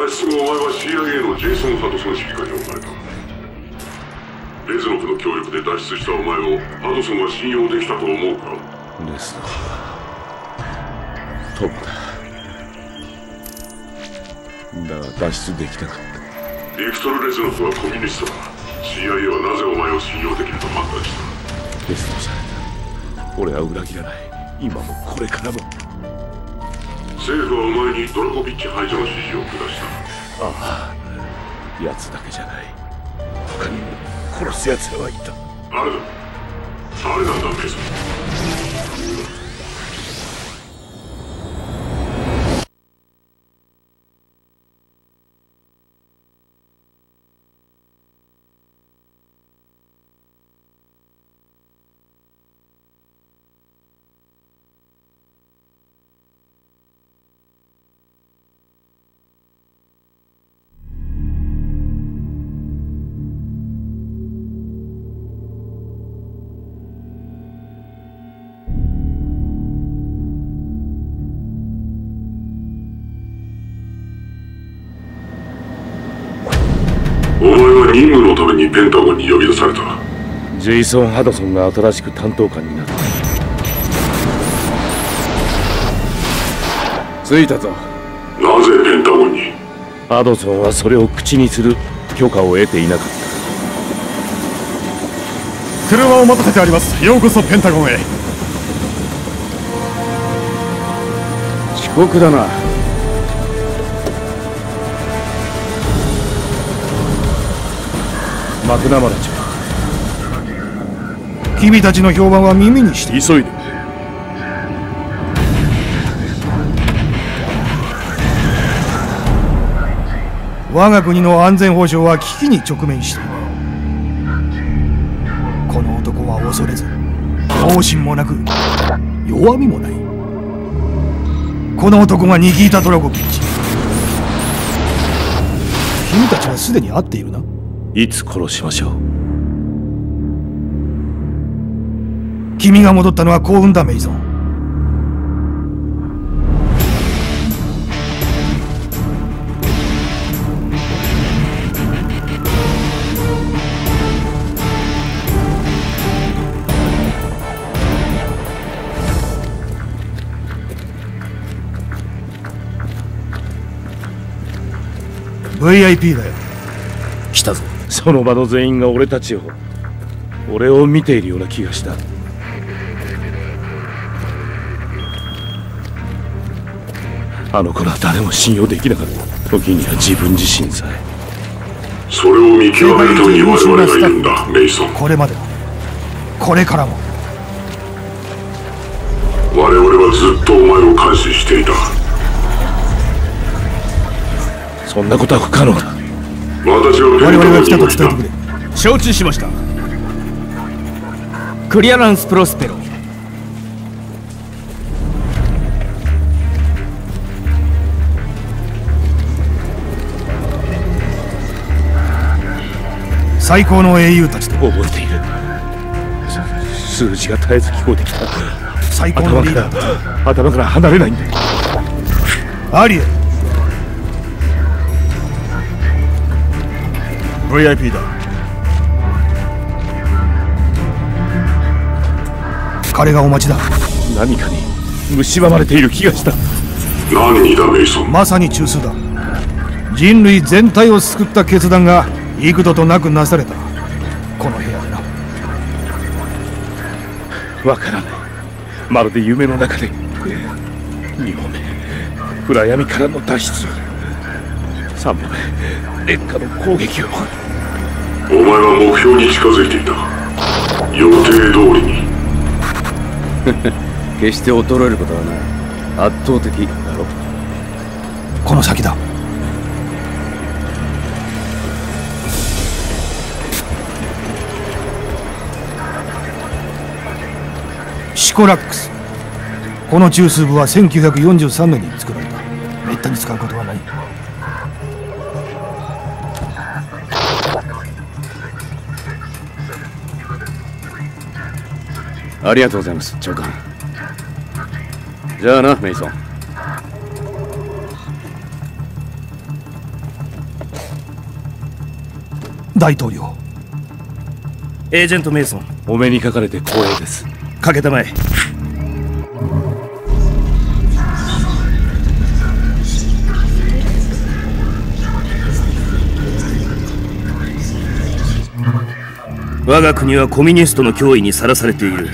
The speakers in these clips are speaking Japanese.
脱出後お前は CIA のジェイソン・ハドソン指揮官に置かれた。レズノフの協力で脱出したお前をハドソンは信用できたと思うか？レズノフトムだ。だが脱出できなかった。ビクトル・レズノフはコミュニストだ CIA はなぜお前を信用できると判断した？テストされた。俺は裏切らない。今もこれからも政府はお前にドラコビッチ排除の指示を下した。ああ奴だけじゃない。他にも殺す奴らはいた。誰だ誰なんだメイソン任務のためにペンタゴンに呼び出された。ジェイソン・ハドソンが新しく担当官になった。着いたぞ。なぜペンタゴンに？ハドソンはそれを口にする許可を得ていなかった。車を待たせてあります。ようこそペンタゴンへ。遅刻だなマクナマラ町君たちの評判は耳にして。急いで。我が国の安全保障は危機に直面しているこの男は恐れず方針もなく弱みもない。この男が握ったドラゴビッチ君たちはすでに会っているないつ殺しましょう？君が戻ったのは幸運だメイゾン。VIP だよ。来たぞその場の全員が俺たちを俺を見ているような気がした。あの子らは誰も信用できなかった時には自分自身さえ。それを見極めるために我々がいるんだメイソン。これまでもこれからも。我々はずっとお前を監視していた。そんなことは不可能だ我々が来たと伝えてくれ。承知しました。クリアランスプロスペロ。最高の英雄たちと覚えている。す数字が絶えず聞こえてきた。最高のリーダー。ら頭から離れないんだアリエル VIP だ。彼がお待ちだ。何かに蝕まれている気がした。何にだメイソン？まさに中枢だ。人類全体を救った決断が幾度となくなされた。この部屋でな。わからない。まるで夢の中で。2歩目暗闇からの脱出3歩目劣化の攻撃を。お前は目標に近づいていた。予定通りに。決して衰えることはない。圧倒的だろこの先だ。シコラックス。この中枢部は1943年に作られた。めったに使うことはないありがとうございます長官。じゃあなメイソン。大統領。エージェント・メイソン。お目にかかれて光栄です。かけたまえ。我が国はコミュニストの脅威にさらされている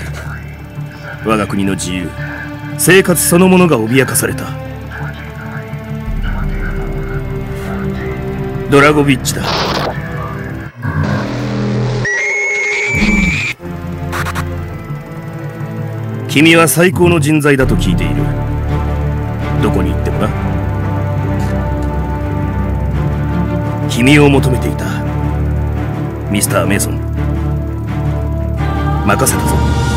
我が国の自由生活そのものが脅かされた。ドラゴビッチだ。君は最高の人材だと聞いている。どこに行ってもな。君を求めていた。ミスター・メイソン。任せたぞ。